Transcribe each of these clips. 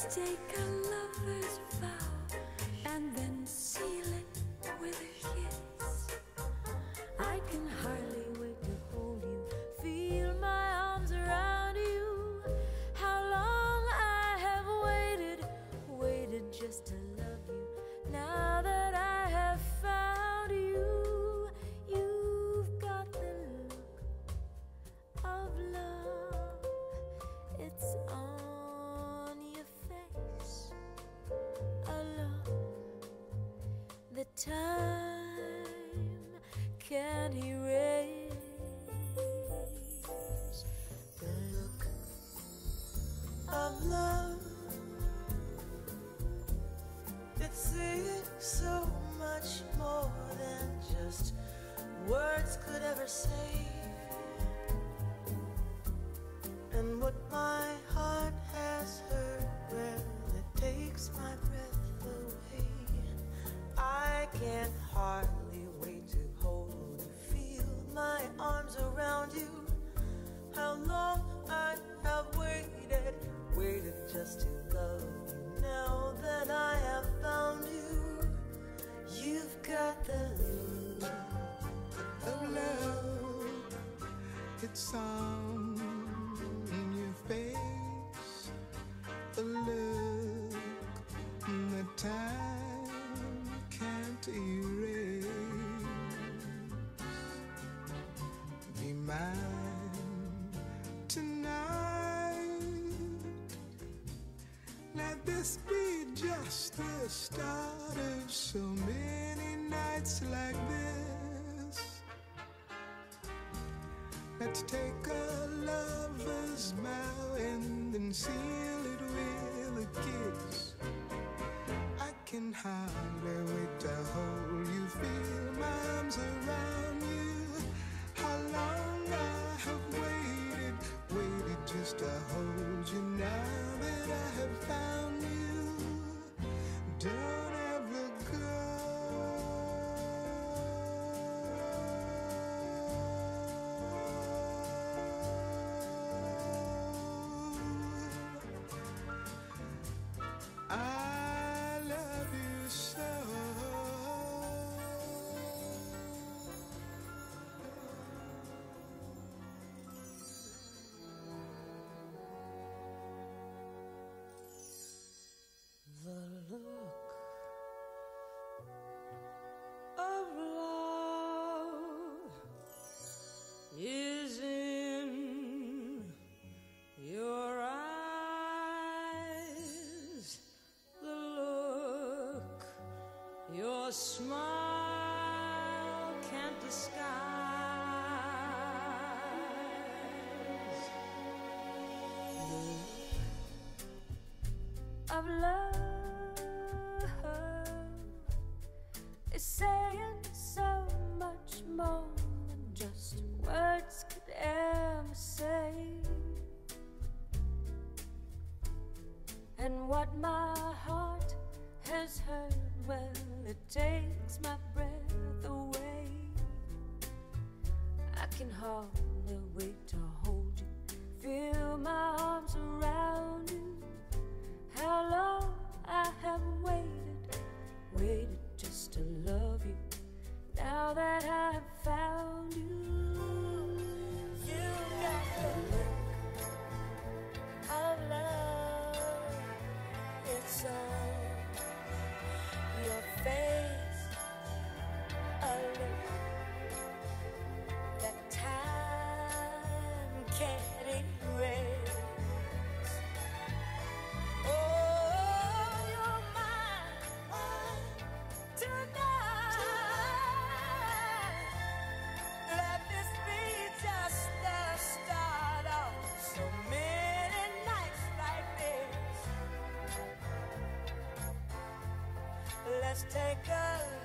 Let's take a lover's time can't erase the look of love. It's saying so much more than just words could ever say. And what my got the of oh, love. It's on your face. A look that time can't erase. Be mine tonight. Let this be just the start of so many nights like this. Let's take a lover's vow and seal it with a kiss. I can hardly wait to hold you, feel my arms around you. How long I have waited, waited just to hold you now of love is saying so much more than just words could ever say. And what my heart has heard, well, it takes my breath away. I can hardly wait to hold you, feel my arms around Let's take a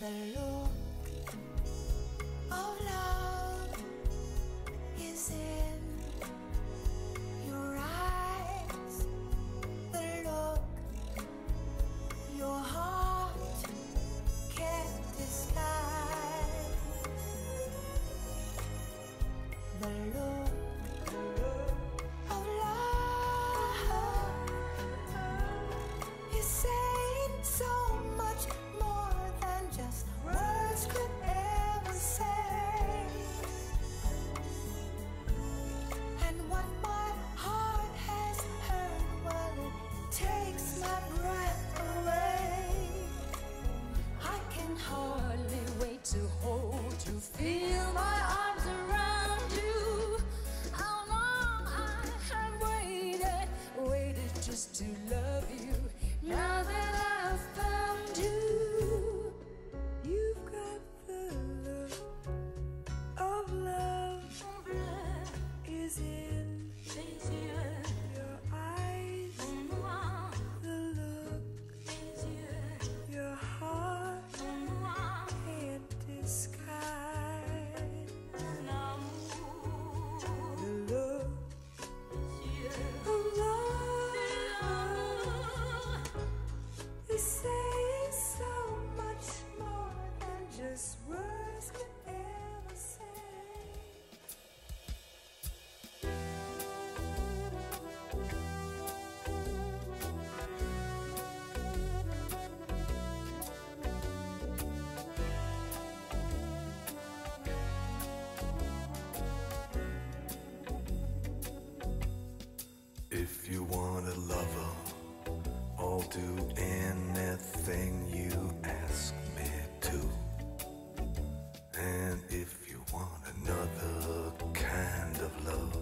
the Lord of life. do anything you ask me to. And if you want another kind of love,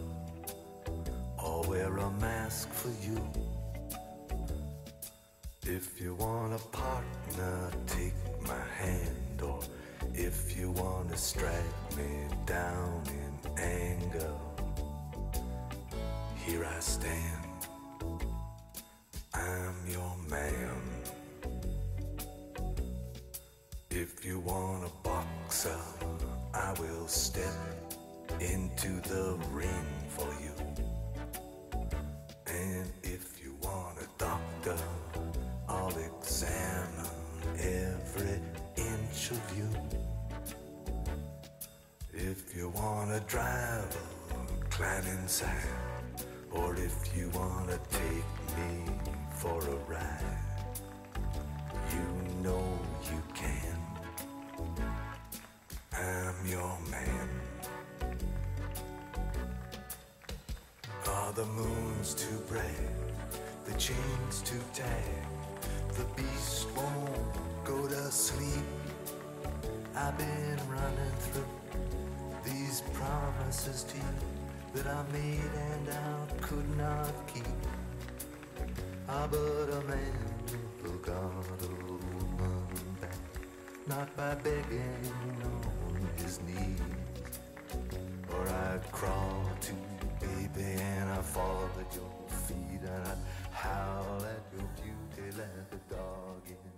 I'll wear a mask for you. If you want a partner, take my hand. Or if you want to strike me down in anger, here I stand. Your man. If you want a boxer, I will step into the ring for you. And if you want a doctor, I'll examine every inch of you. If you want a driver, climb inside. Or if you want to take me for a ride. You know you can. I'm your man. Are the moons too bright? The chains too tight? The beast won't go to sleep. I've been running through these promises to you that I made and I could not keep. Ah, but a man who got a woman back, not by begging on his knees. Or I'd crawl to baby and I'd fall at your feet and I'd howl at your beauty let the dog in